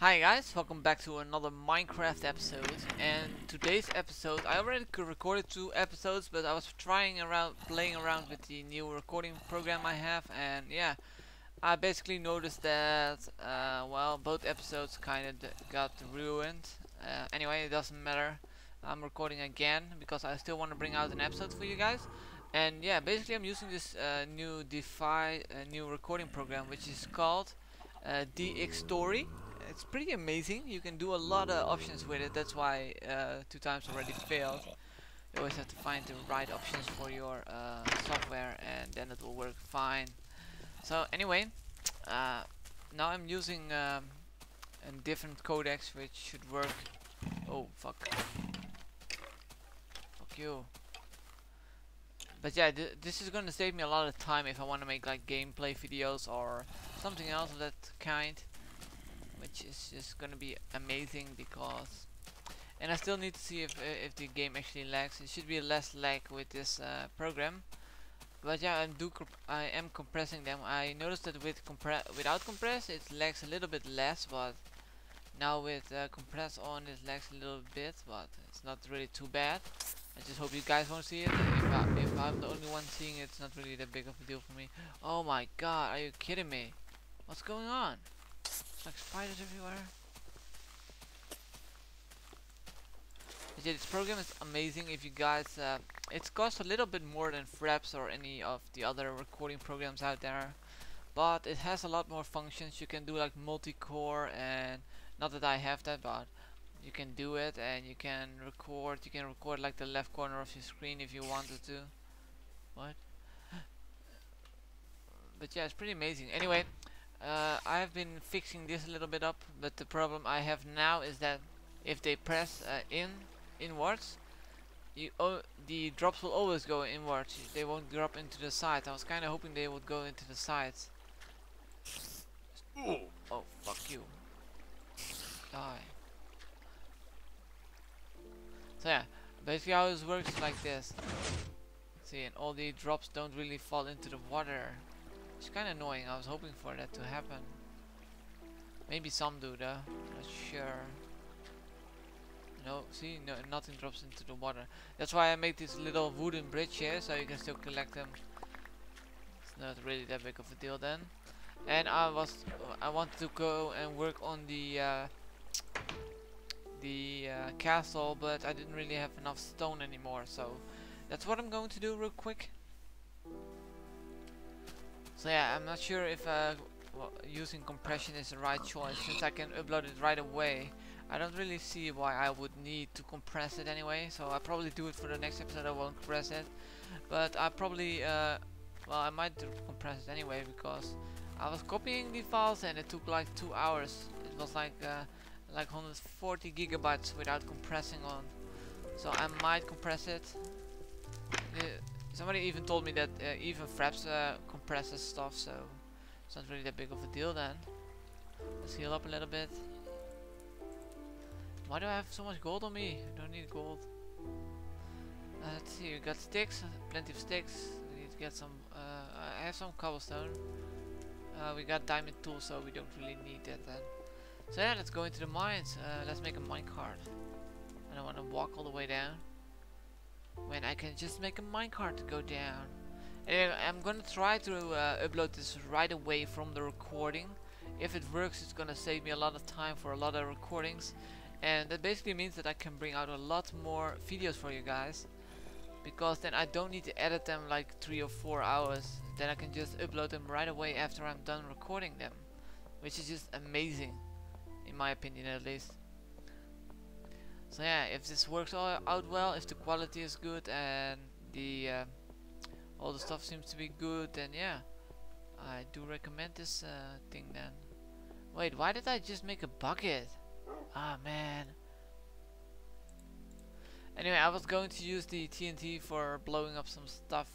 Hi guys, welcome back to another Minecraft episode. And today's episode I already recorded two episodes but I was trying around playing around with the new recording program I have and yeah. I basically noticed that uh, well both episodes kinda got ruined. Uh, anyway it doesn't matter. I'm recording again because I still want to bring out an episode for you guys. And yeah basically I'm using this uh, new Defy uh, new recording program which is called uh, Dxtory it's pretty amazing. You can do a lot of options with it. That's why uh, two times already failed. You always have to find the right options for your uh, software and then it will work fine. So anyway, uh, now I'm using um, a different codecs which should work. Oh fuck. Fuck you. But yeah, th this is gonna save me a lot of time if I want to make like gameplay videos or something else of that kind which is just gonna be amazing because and I still need to see if uh, if the game actually lags. It should be less lag with this uh, program. But yeah I'm do I am compressing them. I noticed that with compre without compress it lags a little bit less but now with uh, compress on it lags a little bit but it's not really too bad. I just hope you guys won't see it. If, I, if I'm the only one seeing it it's not really that big of a deal for me. Oh my god are you kidding me? What's going on like spiders everywhere. Yeah, this program is amazing if you guys, uh, it costs a little bit more than Fraps or any of the other recording programs out there. But it has a lot more functions. You can do like multi-core and not that I have that, but you can do it and you can record. You can record like the left corner of your screen if you wanted to. What? but yeah, it's pretty amazing. Anyway, uh, I've been fixing this a little bit up, but the problem I have now is that if they press uh, in inwards, you the drops will always go inwards. They won't drop into the side. I was kind of hoping they would go into the sides. Ooh. Oh, fuck you. Die. So yeah, basically how this works like this. See, and all the drops don't really fall into the water. It's kind of annoying. I was hoping for that to happen. Maybe some do though. Not sure. No, see, no, nothing drops into the water. That's why I made this little wooden bridge here, so you can still collect them. It's not really that big of a deal then. And I was, I wanted to go and work on the uh, the uh, castle, but I didn't really have enough stone anymore. So that's what I'm going to do real quick. So yeah, I'm not sure if uh, using compression is the right choice since I can upload it right away. I don't really see why I would need to compress it anyway, so I'll probably do it for the next episode. I won't compress it, but I probably, uh, well, I might compress it anyway because I was copying the files and it took like two hours. It was like uh, like 140 gigabytes without compressing on, so I might compress it. Somebody even told me that uh, even Fraps uh, compresses stuff, so it's not really that big of a deal then. Let's heal up a little bit. Why do I have so much gold on me? I don't need gold. Uh, let's see, we got sticks, plenty of sticks. We need to get some, uh, I have some cobblestone. Uh, we got diamond tools, so we don't really need that then. So yeah, let's go into the mines. Uh, let's make a minecart. I don't want to walk all the way down when I can just make a minecart go down. Anyway, I'm gonna try to uh, upload this right away from the recording. If it works, it's gonna save me a lot of time for a lot of recordings. And that basically means that I can bring out a lot more videos for you guys. Because then I don't need to edit them like 3 or 4 hours. Then I can just upload them right away after I'm done recording them. Which is just amazing. In my opinion at least. So yeah, if this works out well, if the quality is good and the uh, all the stuff seems to be good, then yeah, I do recommend this uh, thing then. Wait, why did I just make a bucket? Ah man. Anyway, I was going to use the TNT for blowing up some stuff.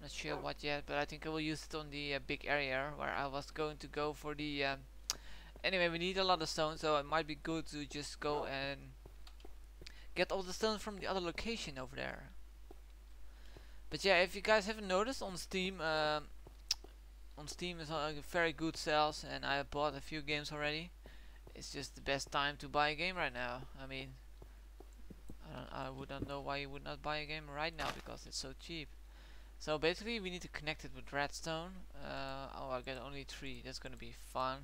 Not sure what yet, but I think I will use it on the uh, big area where I was going to go for the um, Anyway, we need a lot of stone, so it might be good to just go and get all the stones from the other location over there. But yeah, if you guys haven't noticed on Steam, uh, on Steam is uh, very good sales, and I bought a few games already. It's just the best time to buy a game right now. I mean, I, I would not know why you would not buy a game right now because it's so cheap. So basically, we need to connect it with redstone. Uh, oh, I get only three. That's gonna be fun.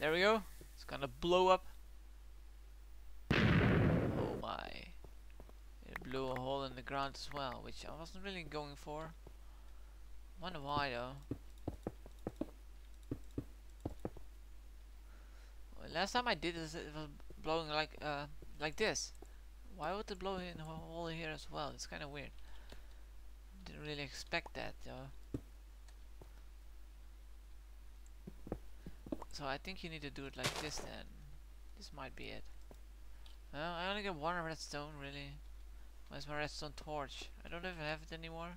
There we go. It's gonna blow up. Oh my. It blew a hole in the ground as well, which I wasn't really going for. Wonder why though. Well, last time I did this, it was blowing like uh like this. Why would it blow in a hole here as well? It's kind of weird. Didn't really expect that though. So I think you need to do it like this then. This might be it. Well, I only get one redstone, really. Where's my redstone torch? I don't even have it anymore.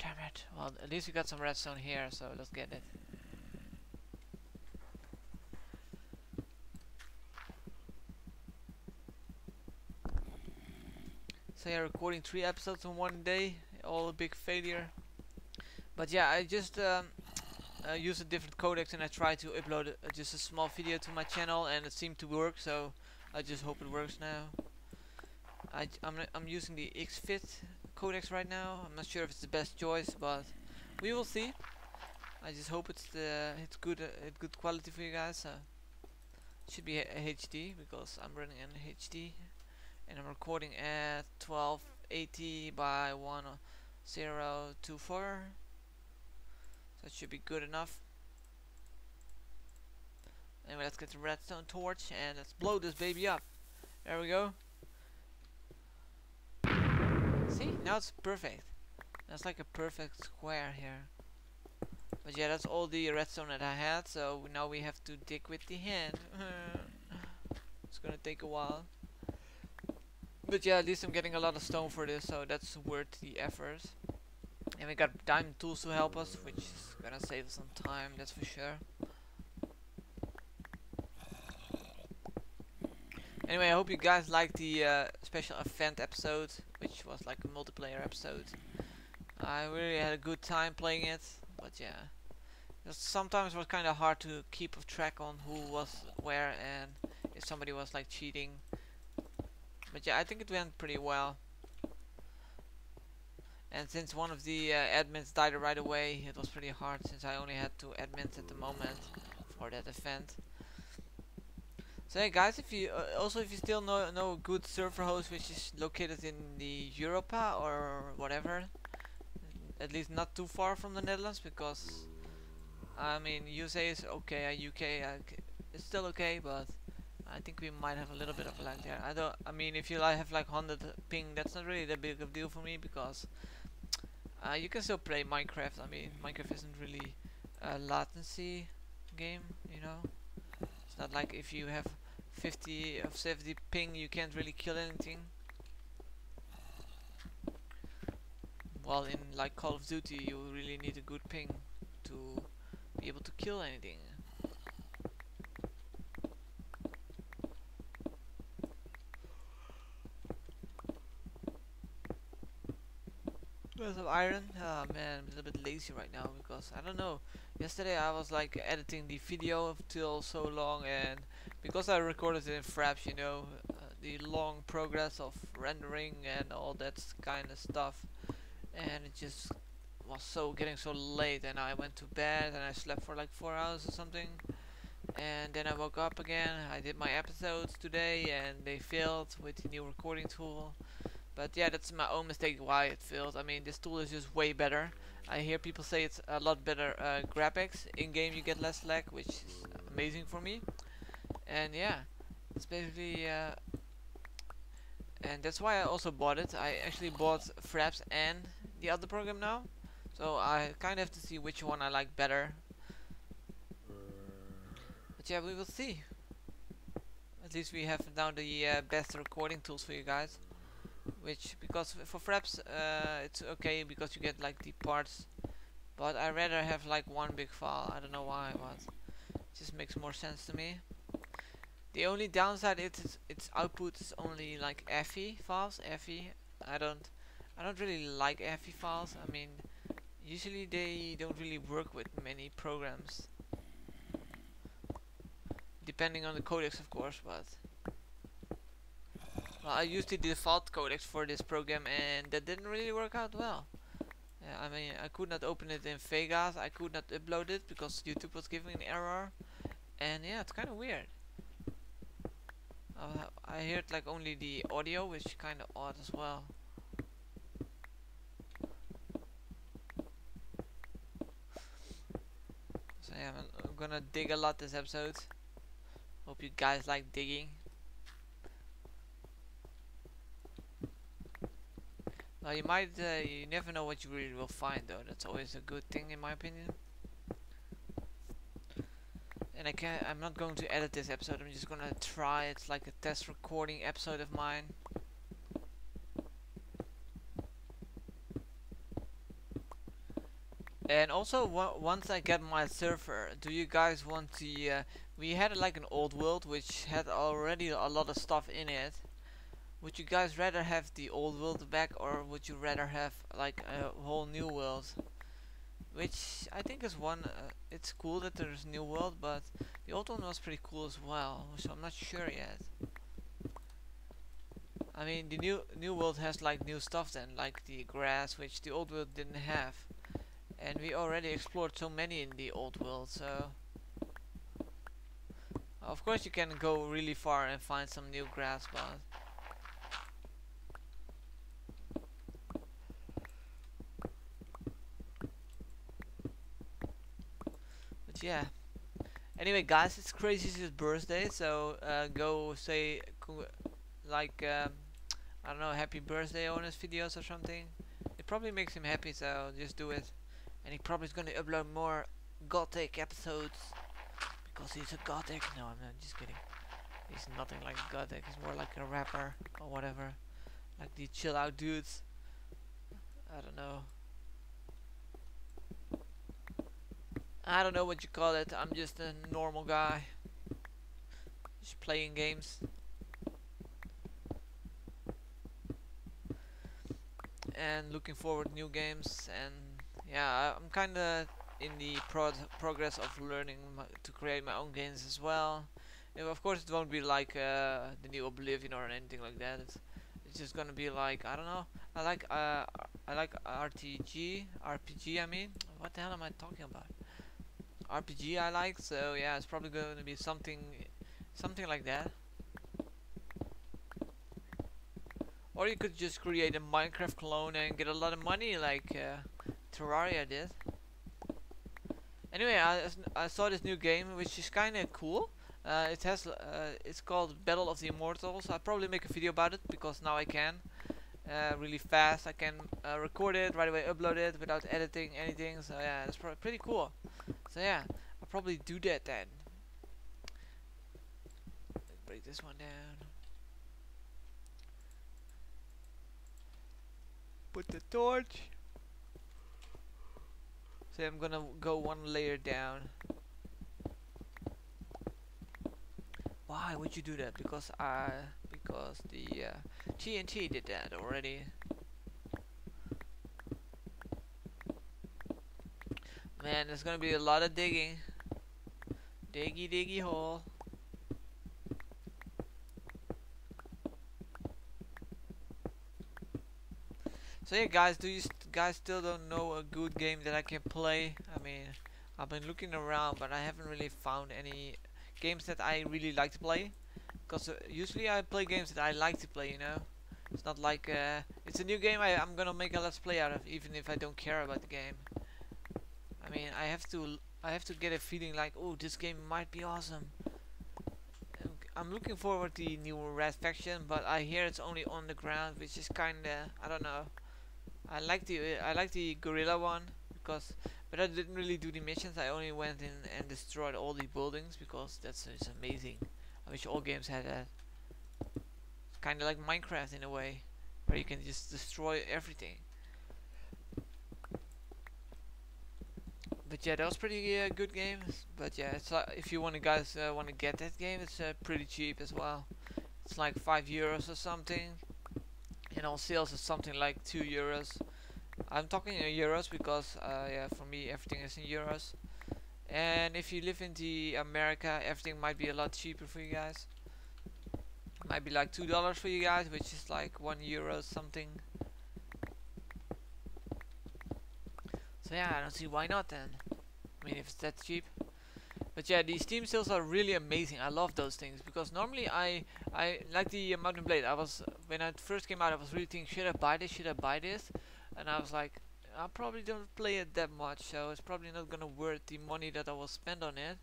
Damn it. Well, at least we got some redstone here, so let's get it. So yeah, recording three episodes in one day, all a big failure. But yeah, I just um, uh, use a different codec and I tried to upload uh, just a small video to my channel and it seemed to work so I just hope it works now. I, I'm, I'm using the Xvid codecs right now. I'm not sure if it's the best choice but we will see. I just hope it's the it's good uh, good quality for you guys. Uh, should be HD because I'm running in HD and I'm recording at 1280 by 1024 that should be good enough. Anyway, let's get the redstone torch and let's blow this baby up. There we go. See, now it's perfect. That's like a perfect square here. But yeah, that's all the redstone that I had, so now we have to dig with the hand. it's gonna take a while. But yeah, at least I'm getting a lot of stone for this, so that's worth the effort. And we got diamond tools to help us, which is gonna save us some time, that's for sure. Anyway, I hope you guys liked the uh, special event episode, which was like a multiplayer episode. I really had a good time playing it, but yeah. Sometimes it was kind of hard to keep a track on who was where and if somebody was like cheating. But yeah, I think it went pretty well. And since one of the uh, admins died right away, it was pretty hard since I only had two admins at the moment for that event. So hey guys, if you uh, also if you still know know a good server host which is located in the Europa or whatever, at least not too far from the Netherlands because I mean USA is okay, uh, UK uh, is still okay, but I think we might have a little bit of lag there. I don't. I mean, if you have like 100 ping, that's not really that big of a deal for me because uh, you can still play Minecraft. I mean, Minecraft isn't really a latency game, you know. It's not like if you have 50 of 70 ping, you can't really kill anything. While in like Call of Duty, you really need a good ping to be able to kill anything. Of iron? Oh man, I'm a little bit lazy right now because I don't know. Yesterday I was like editing the video till so long and because I recorded it in Fraps, you know, uh, the long progress of rendering and all that kind of stuff and it just was so getting so late and I went to bed and I slept for like 4 hours or something and then I woke up again I did my episodes today and they failed with the new recording tool but yeah, that's my own mistake why it failed. I mean, this tool is just way better. I hear people say it's a lot better uh, graphics. In game, you get less lag, which is amazing for me. And yeah, it's basically. Uh, and that's why I also bought it. I actually bought Fraps and the other program now. So I kind of have to see which one I like better. But yeah, we will see. At least we have now the uh, best recording tools for you guys which because for fraps uh, it's okay because you get like the parts but I rather have like one big file I don't know why but it just makes more sense to me the only downside is its, its output is only like FE files FE I don't I don't really like AVI files. I mean, usually they don't really work with many programs. Depending on the codecs, of course, but... Well, I used the default codecs for this program and that didn't really work out well. I mean, I could not open it in Vegas, I could not upload it because YouTube was giving an error. And yeah, it's kind of weird. Uh, I heard like only the audio, which kind of odd as well. So yeah, I'm, I'm gonna dig a lot this episode. Hope you guys like digging. Well, you might, uh, you never know what you really will find though. That's always a good thing in my opinion. And I can't, I'm not going to edit this episode, I'm just gonna try, it's like a test recording episode of mine. And also, once I get my server, do you guys want to, uh, we had like an old world which had already a lot of stuff in it. Would you guys rather have the old world back or would you rather have like a whole new world? which I think is one. Uh, it's cool that there's a new world, but the old one was pretty cool as well. So I'm not sure yet. I mean, the new new world has like new stuff then, like the grass, which the old world didn't have, and we already explored so many in the old world. So of course you can go really far and find some new grass, but yeah. Anyway, guys, it's Crazy's birthday, so uh, go say like um, I don't know, happy birthday on his videos or something. It probably makes him happy, so just do it. And he probably is gonna upload more gothic episodes because he's a gothic. No, I'm not. Just kidding. He's nothing like gothic. He's more like a rapper or whatever, like the chill out dudes. I don't know. I don't know what you call it. I'm just a normal guy. Just playing games. And looking forward new games and yeah, I'm kinda in the pro progress of learning to create my own games as well. of course it won't be like uh, the new Oblivion or anything like that. It's, it's just gonna be like I don't know. I like uh, I like RTG, RPG. I mean, what the hell am I talking about? RPG I like, so yeah, it's probably going to be something, something like that. Or you could just create a Minecraft clone and get a lot of money like uh, Terraria did. Anyway, I, I saw this new game which is kind of cool. Uh, it has, uh, it's called Battle of the Immortals. I'll probably make a video about it because now I can. Uh, really fast. I can uh, record it right away, upload it without editing anything. So yeah, it's pr pretty cool. So yeah, I'll probably do that then. Break this one down. Put the torch. So I'm gonna go one layer down. Why would you do that? Because I, because the uh, TNT did that already. Man, there's gonna be a lot of digging. Diggy diggy hole. So yeah guys, do you st guys still don't know a good game that I can play? I mean, I've been looking around but I haven't really found any games that I really like to play. Because uh, usually I play games that I like to play, you know? It's not like, uh, it's a new game I, I'm gonna make a let's play out of even if I don't care about the game. I mean, I have to I have to get a feeling like, oh, this game might be awesome. I'm looking forward to the new Red Faction, but I hear it's only on the ground, which is kinda I don't know. I like the I like the Guerrilla one because, but I didn't really do the missions. I only went in and destroyed all the buildings because that's it's amazing. I wish all games had that. Kind of like Minecraft in a way, where you can just destroy everything. But yeah, that was pretty uh, good game. But yeah, it's uh, if you want to guys uh, want to get that game, it's uh, pretty cheap as well. It's like five euros or something. and on sales it's something like 2 euros I'm talking in euros because uh, yeah for me everything is in euros and if you live in the America everything might be a lot cheaper for you guys might be like two dollars for you guys which is like one euro something so yeah I don't see why not then mean if it's that cheap. But yeah these Steam sales are really amazing. I love those things because normally I I like the uh, Mount & Blade I was when I first came out I was really thinking should I buy this? Should I buy this? And I was like I probably don't play it that much so it's probably not gonna worth the money that I will spend on it.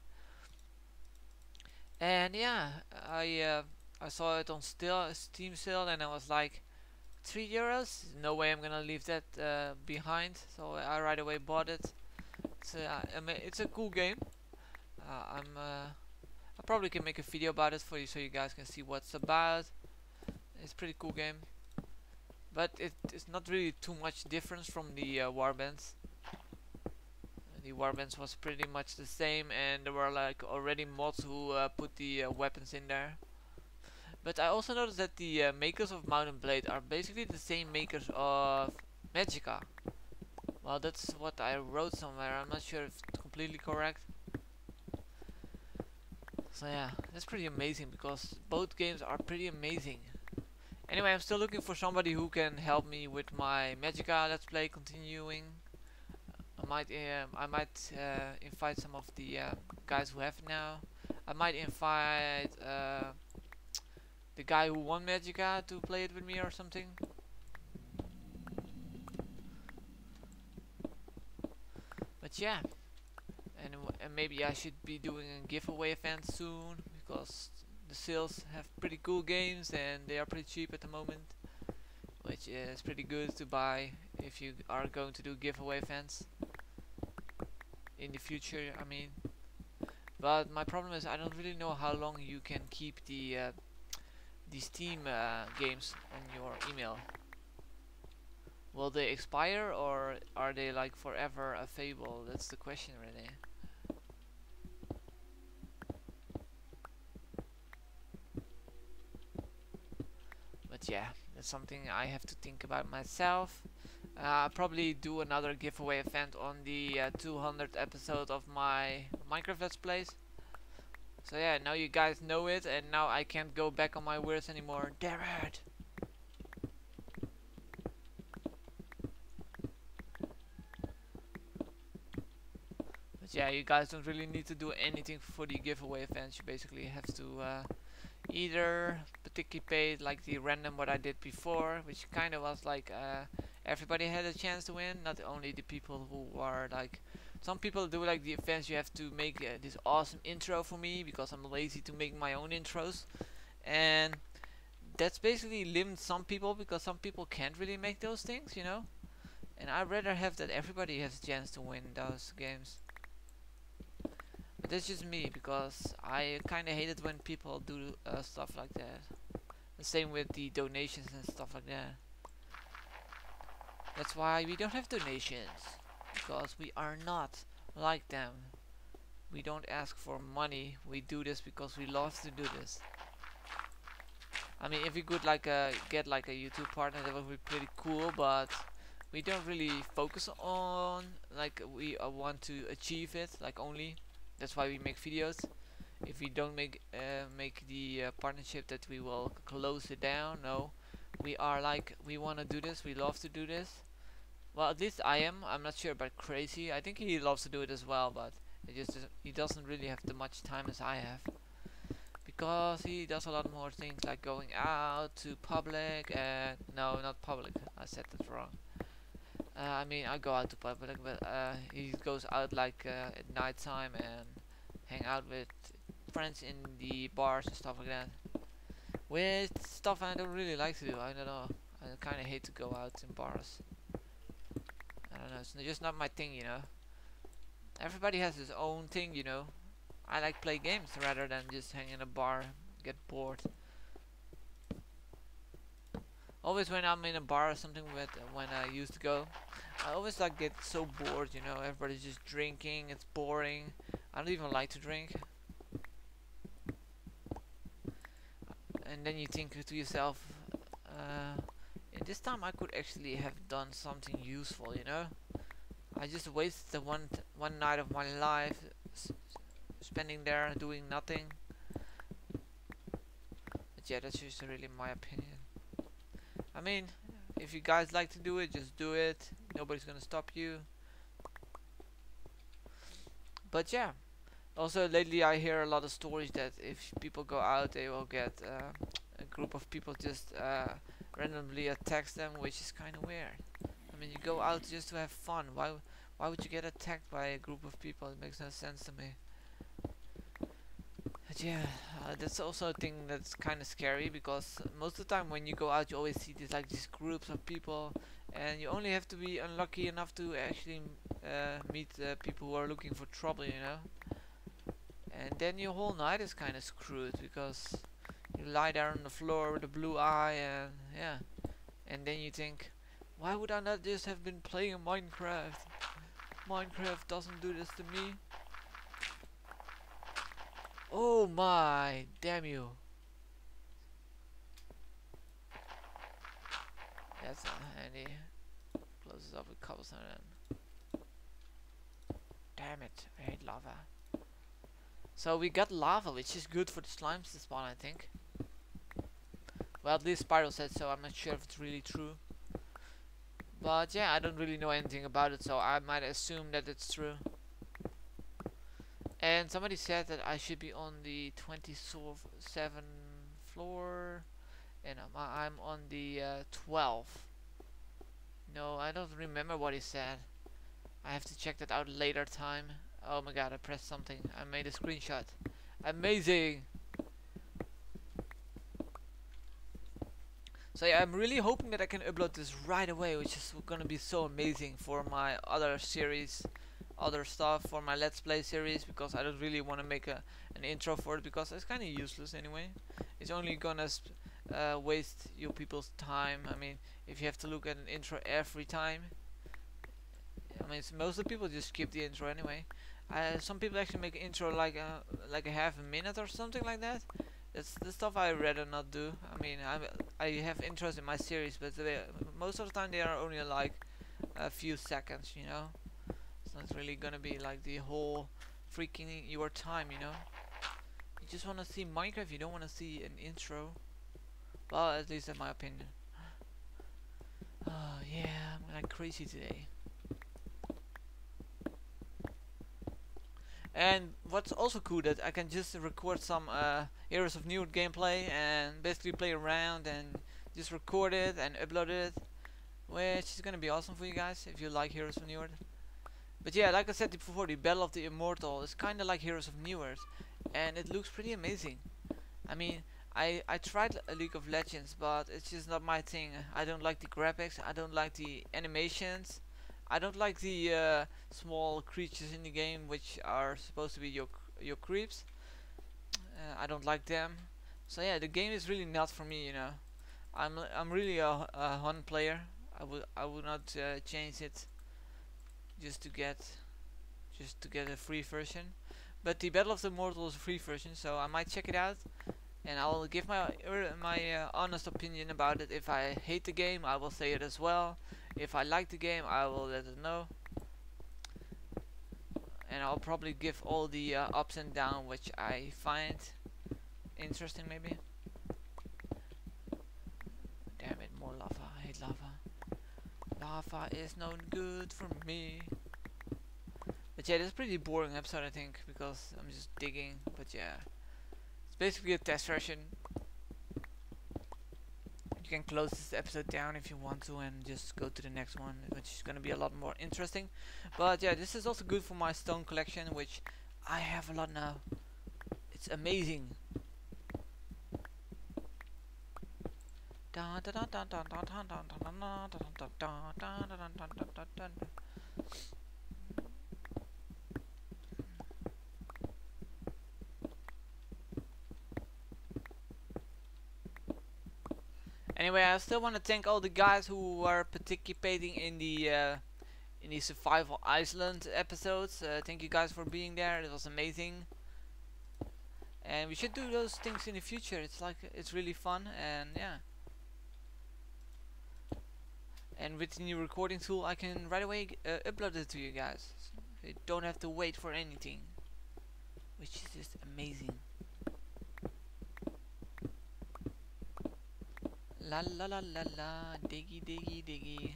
And yeah I uh, I saw it on still Steam sale and I was like 3 euros? No way I'm gonna leave that uh, behind. So I right away bought it it's a, I mean, it's a cool game. Uh, I'm uh, I probably can make a video about it for you so you guys can see what's about. It's a pretty cool game. But it is not really too much difference from the uh, warbands the warbands was pretty much the same and there were like already mods who uh, put the uh, weapons in there. But I also noticed that the uh, makers of Mount & Blade are basically the same makers of Magicka well that's what I wrote somewhere I'm not sure if it's completely correct so yeah that's pretty amazing because both games are pretty amazing Anyway, I'm still looking for somebody who can help me with my Magicka Let's Play continuing. I might um, I might uh, invite some of the uh, guys who have now. I might invite uh, the guy who won Magicka to play it with me or something. Yeah, and, and maybe I should be doing a giveaway event soon because the sales have pretty cool games and they are pretty cheap at the moment which is pretty good to buy if you are going to do giveaway events in the future I mean. But my problem is I don't really know how long you can keep the uh, the Steam uh, games on your email will they expire or are they like forever a fable that's the question really But yeah, that's something I have to think about myself. Uh, probably do another giveaway event on the uh, 200th episode of my Minecraft Let's Plays. So yeah, now you guys know it and now I can't go back on my words anymore. Damn it! Yeah, you guys don't really need to do anything for the giveaway events. You basically have to uh, either participate like the random what I did before which kind of was like uh, everybody had a chance to win not only the people who are like some people do like the events. You have to make uh, this awesome intro for me because I'm lazy to make my own intros. And that's basically limit some people because some people can't really make those things you know? And I'd rather have that everybody has a chance to win those games but that's just me because I kinda hate it when people do uh, stuff like that. The same with the donations and stuff like that. That's why we don't have donations. Because we are not like them. We don't ask for money. We do this because we love to do this. I mean, if we could like uh, get like a YouTube partner, that would be pretty cool. But we don't really focus on like we uh, want to achieve it. Like only that's why we make videos. If we don't make uh, make the uh, partnership that we will close it down no. We are like we want to do this we love to do this. Well at least I am I'm not sure about crazy. I think he loves to do it as well but it just he doesn't really have the much time as I have. Because he does a lot more things like going out to public and no not public. I said that wrong. Uh, I mean, I go out to public, but uh, he goes out like uh, at night time and hang out with friends in the bars and stuff like that. With stuff I don't really like to do. I don't know. I kind of hate to go out in bars. I don't know. It's just not my thing, you know. Everybody has his own thing, you know. I like play games rather than just hang in a bar, get bored always when I'm in a bar or something with uh, when I used to go I always like get so bored you know everybody's just drinking it's boring I don't even like to drink and then you think to yourself uh, this time I could actually have done something useful, you know? I just wasted the one one night of my life spending there doing nothing. But yeah, that's just really my opinion. I mean, if you guys like to do it, just do it. Nobody's gonna stop you. But yeah. Also, lately I hear a lot of stories that if people go out, they will get uh, a group of people just uh, randomly attacks them, which is kind of weird. I mean, you go out just to have fun. Why, why would you get attacked by a group of people? It makes no sense to me. But yeah, uh, that's also a thing that's kind of scary because most of the time when you go out, you always see these like these groups of people, and you only have to be unlucky enough to actually uh, meet people who are looking for trouble, you know. And then your whole night is kind of screwed because you lie there on the floor with a blue eye and yeah. And then you think, why would I not just have been playing Minecraft? Minecraft doesn't do this to me. Oh my, damn you. That's not handy. Close this up with cobblestone. Damn it, I hate lava. So we got lava, which is good for the slimes to spawn, I think. Well, at least Spyro said so. I'm not sure if it's really true. But yeah, I don't really know anything about it, so I might assume that it's true. And somebody said that I should be on the 27 floor, and I'm, I'm on the uh, 12. No, I don't remember what he said. I have to check that out later time. Oh my god, I pressed something. I made a screenshot. Amazing! So yeah, I'm really hoping that I can upload this right away, which is gonna be so amazing for my other series, other stuff, for my Let's Play series, because I don't really want to make a an intro for it, because it's kind of useless anyway. It's only gonna uh, waste you people's time. I mean, if you have to look at an intro every time, I mean, most of the people just skip the intro anyway. Uh, some people actually make intro like a like a half a minute or something like that. That's the stuff I rather not do. I mean, I I have intros in my series, but they, most of the time they are only like a few seconds. You know, it's not really gonna be like the whole freaking your time. You know, you just wanna see Minecraft. You don't wanna see an intro. Well, at least in my opinion. Oh yeah, I'm like crazy today. And what's also cool that I can just record some uh, Heroes of Newerth gameplay and basically play around and just record it and upload it, which is gonna be awesome for you guys if you like Heroes of New Newerth. But yeah, like I said before, the Battle of the Immortal is kind of like Heroes of New Newerth, and it looks pretty amazing. I mean, I I tried a League of Legends, but it's just not my thing. I don't like the graphics, I don't like the animations, I don't like the uh, small creatures in the game which are supposed to be your your creeps. Uh, I don't like them. So yeah, the game is really not for me, you know. I'm I'm really a, a player. I would I would not uh, change it just to get just to get a free version. But the Battle of the Mortals free version, so I might check it out and I'll give my my uh, honest opinion about it. If I hate the game, I will say it as well. If I like the game, I will let it know. And I'll probably give all the uh, ups and downs which I find interesting maybe. Damn it, more lava. I hate lava. Lava is no good for me. But yeah, this is pretty boring episode I think because I'm just digging. But yeah, it's basically a test version can close this episode down if you want to and just go to the next one which is going to be a lot more interesting but yeah this is also good for my stone collection which I have a lot now it's amazing I still want to thank all the guys who were participating in the uh, in the Survival Island episodes. Uh, thank you guys for being there. It was amazing. And we should do those things in the future. It's like it's really fun and yeah. and with the new recording tool I can right away uh, upload it to you guys. So you don't have to wait for anything, which is just amazing. La la la la la, diggy diggy diggy.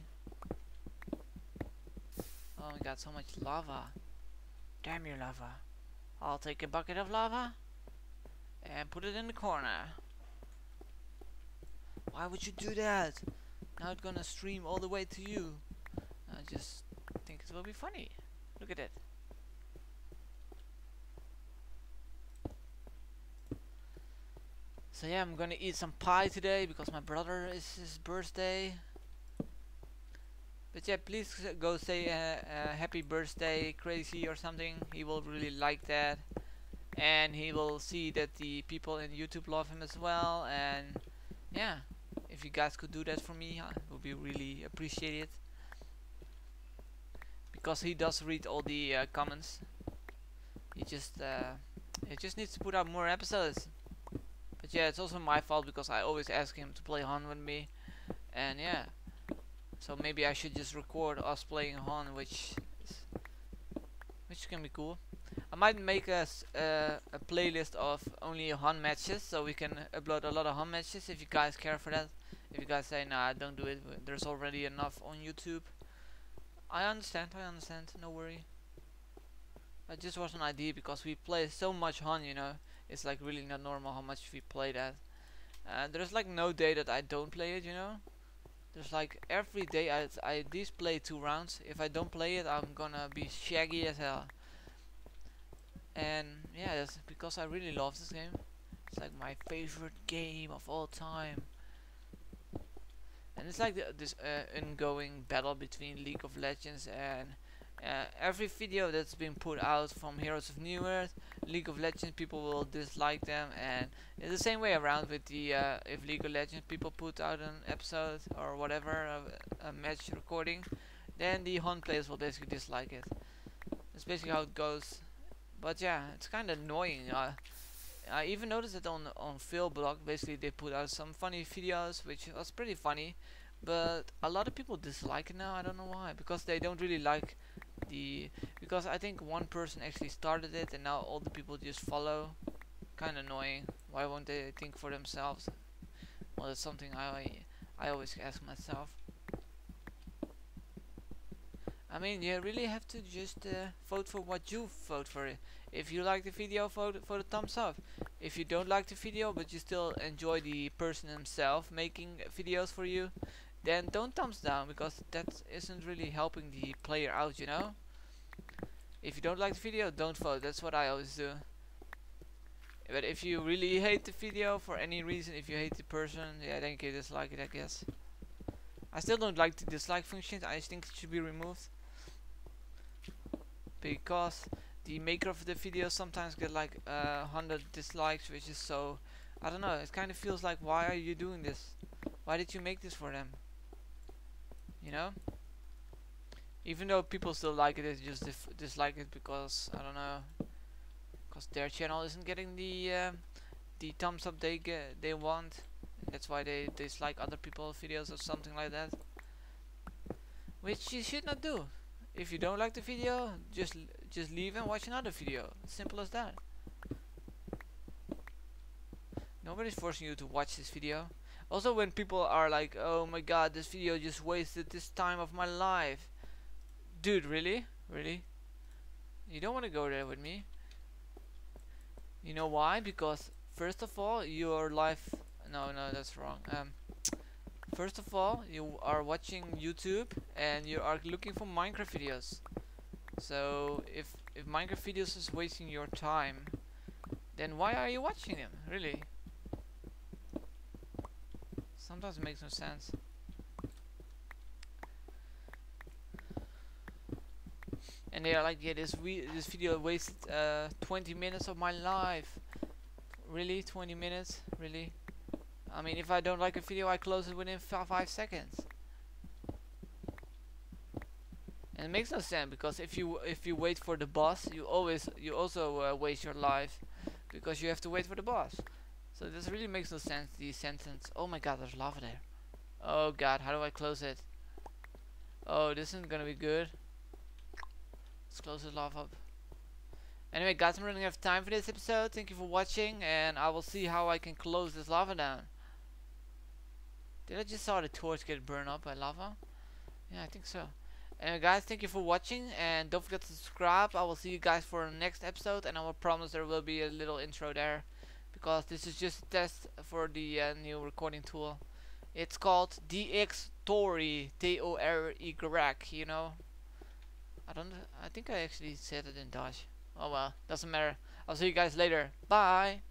Oh my god, so much lava. Damn your lava. I'll take a bucket of lava and put it in the corner. Why would you do that? Now it's gonna stream all the way to you. I just think it will be funny. Look at it. So yeah, I'm gonna eat some pie today because my brother is his birthday. But yeah, please go say uh, uh, happy birthday crazy or something. He will really like that. And he will see that the people in YouTube love him as well. And yeah, if you guys could do that for me, I would be really appreciated. Because he does read all the uh, comments. He just uh, he just needs to put out more episodes. But yeah, it's also my fault because I always ask him to play HoN with me. And yeah. So maybe I should just record us playing HoN, which is, which can be cool. I might make a, uh, a playlist of only HoN matches, so we can upload a lot of HoN matches if you guys care for that. If you guys say, nah, I don't do it, there's already enough on YouTube. I understand, I understand, no worry. It just was an idea because we play so much Han, you know. It's like really not normal how much we play that. Uh, there's like no day that I don't play it, you know. There's like every day I, I at least play two rounds. If I don't play it, I'm gonna be shaggy as hell. And yeah, that's because I really love this game. It's like my favorite game of all time. And it's like the, this uh, ongoing battle between League of Legends and uh, every video that's been put out from Heroes of Newerth, League of Legends people will dislike them, and it's the same way around with the uh, if League of Legends people put out an episode or whatever a, a match recording, then the HoN players will basically dislike it. That's basically how it goes. But yeah, it's kind of annoying. Uh, I even noticed it on on Phil Philblog. Basically, they put out some funny videos, which was pretty funny, but a lot of people dislike it now. I don't know why, because they don't really like the because I think one person actually started it and now all the people just follow. Kind of annoying. Why won't they think for themselves? Well that's something I I always ask myself. I mean you really have to just uh, vote for what you vote for. If you like the video vote for the thumbs up. If you don't like the video but you still enjoy the person himself making videos for you then don't thumbs down because that isn't really helping the player out, you know? If you don't like the video, don't vote. That's what I always do. But if you really hate the video for any reason, if you hate the person, yeah, then you can dislike it, I guess. I still don't like the dislike function. I think it should be removed. Because the maker of the video sometimes get like uh, 100 dislikes, which is so... I don't know, it kind of feels like, why are you doing this? Why did you make this for them? You know? Even though people still like it they just dislike it because I don't know because their channel isn't getting the uh, the thumbs up they get they want. That's why they dislike other people's videos or something like that. Which you should not do. If you don't like the video just just leave and watch another video. Simple as that. Nobody's forcing you to watch this video also when people are like, oh my god, this video just wasted this time of my life. Dude, really? Really? You don't want to go there with me. You know why? Because first of all, your life... No, no, that's wrong. Um, first of all, you are watching YouTube and you are looking for Minecraft videos. So if if Minecraft videos is wasting your time, then why are you watching them? Really? Sometimes it makes no sense. And they are like, yeah, this this video wasted uh, 20 minutes of my life. Really, 20 minutes? Really? I mean, if I don't like a video, I close it within five seconds. And it makes no sense because if you if you wait for the boss, you always you also uh, waste your life because you have to wait for the boss. So this really makes no sense, the sentence. Oh my god, there's lava there. Oh god, how do I close it? Oh, this isn't gonna be good. Let's close this lava up. Anyway, guys, I'm running out of time for this episode. Thank you for watching, and I will see how I can close this lava down. Did I just saw the torch get burned up by lava? Yeah, I think so. Anyway, guys, thank you for watching, and don't forget to subscribe. I will see you guys for the next episode, and I will promise there will be a little intro there, because this is just a test for the uh, new recording tool. It's called DX Tori, T-O-R-Y, you know. I don't. I think I actually said it in Dutch. Oh well, doesn't matter. I'll see you guys later. Bye.